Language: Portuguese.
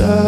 inside.